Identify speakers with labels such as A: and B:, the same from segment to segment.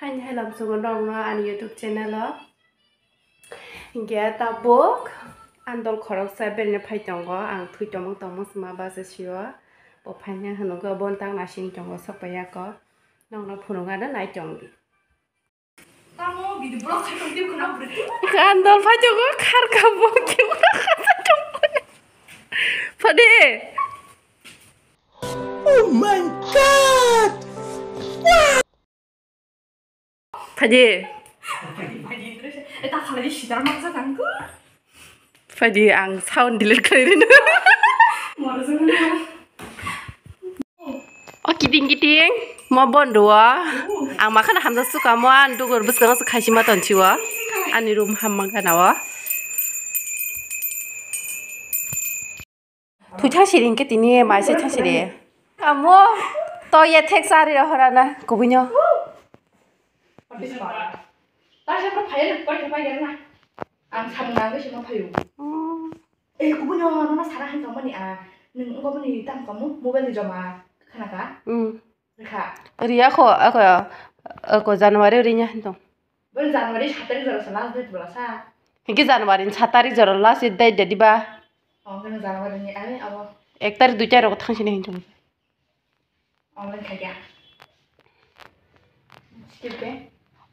A: han helam so rong na an youtube channel ge ta bok andol khorok sa bel ne phai tong go ang thui tong tong mo sma ba se shio bo phai ne han go bon tang na shin tong go sok pa ya ko. Nong na phun ga da nai tong bi
B: ta mo bi de blok sa tong dim khona bri
A: andol phai tong go khar ka bo ki ra kha sa tong phade
C: oh my god!
A: Phade.
B: Pagi terus, eh tak kalau di sitar maksa kan ku?
A: Phade ang sound delete kalirin.
B: Mau sama
A: Oh kiting kiting. Mo bon dua. Ang makan hamza suka mo an dugur bus gang kaisi ma ton chiwa. Ani room ham makan awa. Tu chasiri ke tini mai se chasiri. Amo to ye tek sari ra horana
B: 비스마르. 다시 한번 봐야 빨리 좀 빨리 나. 안 참나 그 심어 봐요.
A: 어.
B: 에 구분요 너나 사랑한 거 뭐니 아. 능 이거 뭐니 땅 거무 모바일 좀 아. 하나가.
A: 응.
B: 가.
A: 우리야 거 아거야. 거 자누아리 우리냐 한동.
B: 벌 자누아리 4달이 절어서 라스데 돌아서.
A: 이게 자누아리 4달이 절어 라스데 데디바.
B: 어 그는 자누아리니 아니 아버.
A: 액다리 두자라고 당신이 행정.
B: 어 그래 가야. 시킬게.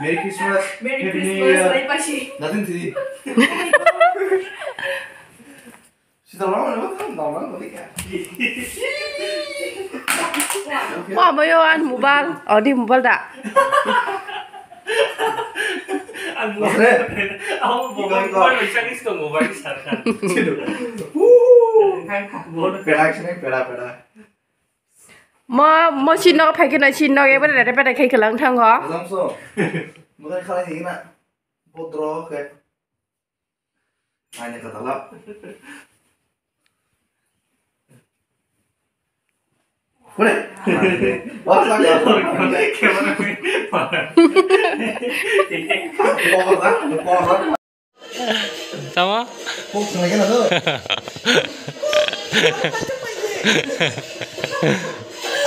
C: Merry Christmas. Merry Happy Christmas. Nothing to. Sudah lama lewat kan, tahun lalu balik ya. Wah,
A: bayoan mobile. Oh, di mobile dak.
D: Perak
C: sini, perak, perak.
A: 우 이거, 모바일 이거. 모바일 시작했어 모바일 시작. Wuh, pera sini, pera, pera. Mo mo chin no phai kena chin no ge ba da ba da kai kelang thang go.
C: Zamso, bukan kalau ini nak bodro ke. Hanya kata lap. Boleh. Wah, sangat. Kau kan? Kau kan?
E: sama
C: Kau sengaja nggak tuh?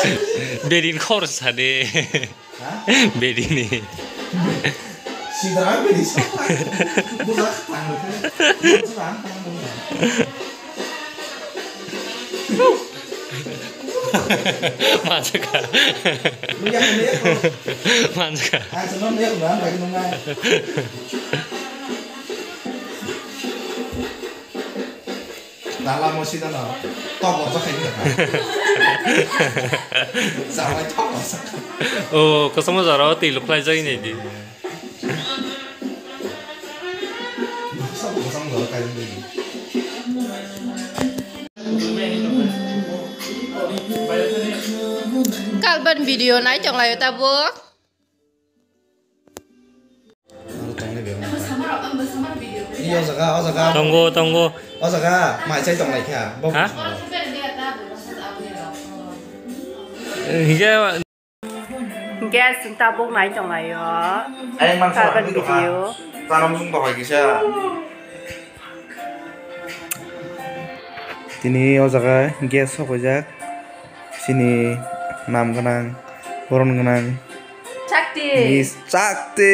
E: Bedin Korsa ade
C: Hah?
E: Bedin nih.
C: Sinteran bedin siapa? Bukan tanggung. Bukan tanggung.
E: Masuk kan? Masuk kan?
C: Ah, sebelum dia udah. đã làm một xí nào to bỏ ra hình được sao lại to bỏ ra
E: ồ có sống giờ đó thì lúc lại dây này đi
C: sao bỏ xong rồi cái gì
A: Các bên video nãy chẳng là ta bước
F: 伊
C: 奥斯卡，奥斯卡。通
E: 过，通过。
C: 奥斯卡，买菜种来吃。哈？
E: 你这。
A: Guys, kita bung main dong mangsa
C: video. Saya. Ini ozaka gas sok aja. Sini nam kenang, orang kenang.
F: Cakti.
C: Miss Cakti.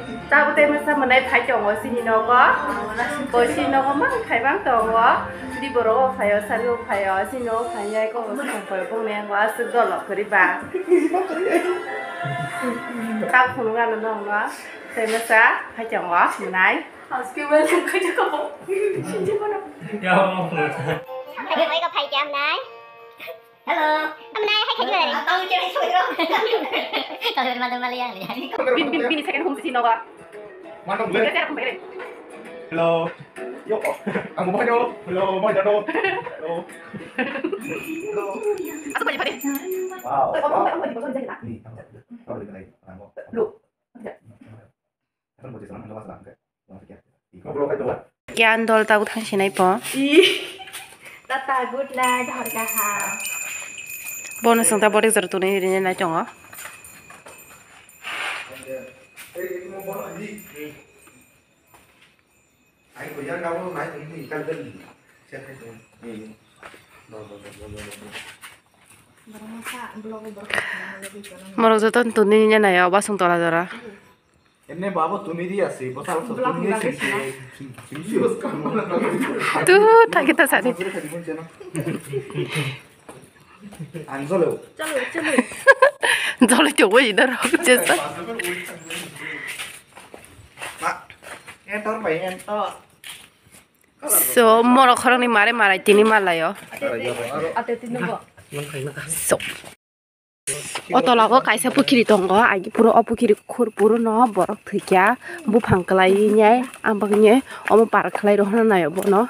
A: tao tên mình sao mình đây phải chồng ở xin nó có
B: ở
A: xin nó có mắc phải bán chồng có đi bộ rồi phải ở sân rồi phải ở xin nó phải nhảy có ở sân phải công nè, quá sức sân đó là phải đi bán tao không ngăn nó đâu nữa tên mà sao phải chồng có mình này Housekeeping không có chắc không.
C: Xin
B: chào bạn.
D: Yo.
G: Mấy cái phải chăm này.
H: Hello.
G: Hôm nay hay khen người này.
H: Tôi chưa thấy rồi. Tôi mình mà tôi mà liền.
C: Bin bin
A: bin second home xin đâu ạ.
C: Kita gue.
A: cara kembali
C: Hello. Yo. Mo do. Hello, mo do. Hello. Hello.
A: aku banyak
C: Wow. oh oh
A: di bawah jadi
C: Ini, kamu cek. Kamu beli lagi. Kamu.
A: Lu.
C: Kan mau jalan enggak masalah enggak. Mau pikir. Ngobrol aja tuh.
A: gian dol tao thang xin này bỏ
B: Tata good na jahar kaha.
A: bonus sang ta body zar tu ni
C: con bốn loại gì anh của dân đâu máy cũng bị tăng cân xem cái gì
B: మరోజు
A: తుని నేను అవకాశం తొలదరా
C: ఎన్నే బాబు తుని తీయాసి తూ తగ్గితే సరే 안 설레고.
B: 안 설레.
A: 설레 때 오이 나라고 진짜.
C: So moro khorang ni
A: mare mara tini malayo.
C: Ate tini bo.
A: So.
C: Otolago
A: kaisa pukiri tongo agi puro opukiri khur puro no borok thikya bu phangklai nyai ambak nye omo par khlai rohna nayo bo no.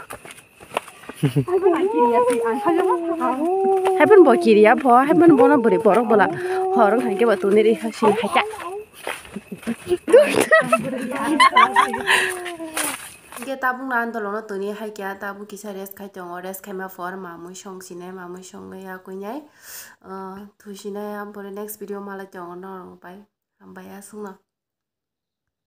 A: Happen bo kiriya bo happen bo no bore borok bola horong hanke batuni ri hasin hakya. Ke tabu ngan to lono tuni hai kya tabu kisa res kai tongo, res kai ma for, ma mu shong sine, ma mu shong ya ku nyai. Ah, tu sine am pore next video ma la tongo no, pai. Am bai asung no.